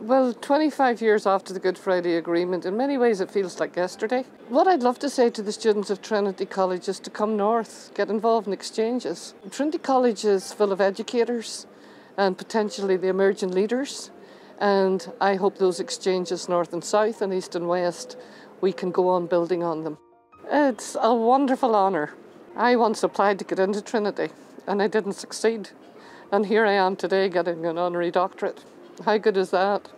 Well, 25 years after the Good Friday Agreement, in many ways it feels like yesterday. What I'd love to say to the students of Trinity College is to come north, get involved in exchanges. Trinity College is full of educators and potentially the emerging leaders, and I hope those exchanges, north and south and east and west, we can go on building on them. It's a wonderful honour. I once applied to get into Trinity and I didn't succeed. And here I am today getting an honorary doctorate. How good is that?